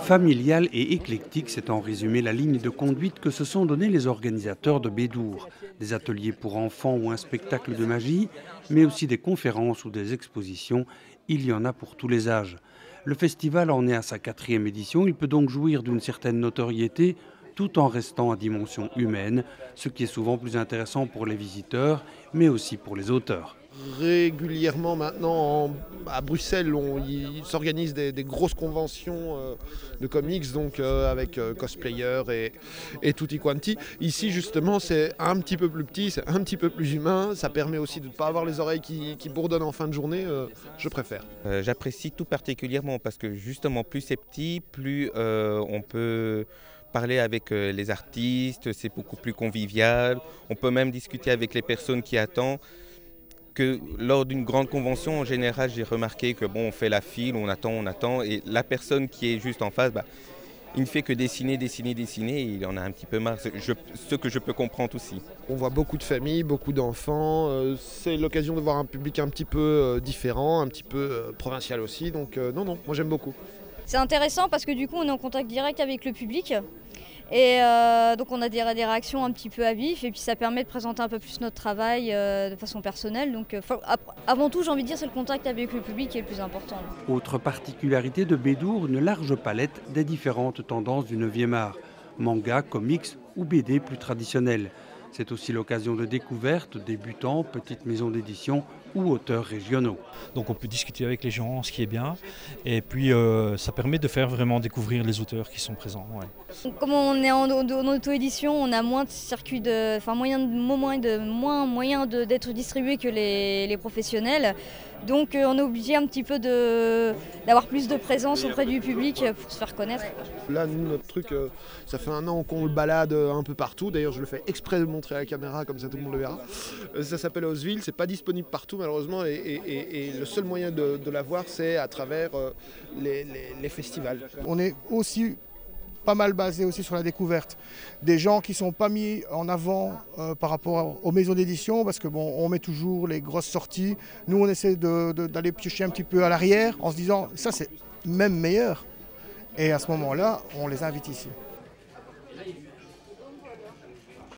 Familiale et éclectique, c'est en résumé la ligne de conduite que se sont donnés les organisateurs de Bédour. Des ateliers pour enfants ou un spectacle de magie, mais aussi des conférences ou des expositions. Il y en a pour tous les âges. Le festival en est à sa quatrième édition. Il peut donc jouir d'une certaine notoriété tout en restant à dimension humaine, ce qui est souvent plus intéressant pour les visiteurs, mais aussi pour les auteurs régulièrement maintenant à Bruxelles, on, il s'organise des, grosses conventions euh, de comics, donc euh, avec euh, et, et tutti quanti. Ici justement c'est un petit peu plus petit, c'est un petit peu plus humain, ça permet aussi de ne pas avoir les oreilles qui, qui, bourdonnent en fin de journée, je préfère. J'apprécie tout particulièrement parce que justement plus c'est petit, plus on peut parler avec les artistes, c'est beaucoup plus convivial, on peut même discuter avec les personnes qui attendent que lors d'une grande convention, en général, j'ai remarqué que bon, on fait la file, on attend, on attend, et la personne qui est juste en face, bah, il ne fait que dessiner, dessiner, dessiner, et il en a un petit peu marre, ce que je peux comprendre aussi. On voit beaucoup de familles, beaucoup d'enfants, euh, c'est l'occasion de voir un public un petit peu euh, différent, un petit peu euh, provincial aussi, donc non, non, moi j'aime beaucoup. C'est intéressant parce que du coup on est en contact direct avec le public. Et euh, donc on a des, réactions un petit peu à vif et puis ça permet de présenter un peu plus notre travail euh, de façon personnelle. Donc euh, avant tout j'ai envie de dire c'est le contact avec le public qui est le plus important. Autre particularité de Bédour, une large palette des différentes tendances du 9e art. Manga, comics ou BD plus traditionnels. C'est aussi l'occasion de découvertes, débutants, petites maisons d'édition ou auteurs régionaux. Donc on peut discuter avec les gens, ce qui est bien. Et puis euh, ça permet de faire vraiment découvrir les auteurs qui sont présents. Comme on est en, auto-édition, on a moins de circuits de, enfin moyen de, moins de moins moyen d'être distribué que les, les professionnels. Donc euh, on est obligé un petit peu d'avoir plus de présence auprès du public pour se faire connaître. Là, nous, notre truc, euh, ça fait un an qu'on le balade un peu partout. D'ailleurs, je le fais exprès de montrer à la caméra, comme ça tout le monde le verra. Ça s'appelle Osville, c'est pas disponible partout malheureusement, et, le seul moyen de, l'avoir, c'est à travers euh, les, festivals. On est aussi pas mal basé aussi sur la découverte des gens qui sont pas mis en avant euh, par rapport aux maisons d'édition parce que bon on met toujours les grosses sorties nous on essaie d'aller piocher un petit peu à l'arrière en se disant ça c'est même meilleur et à ce moment là on les invite ici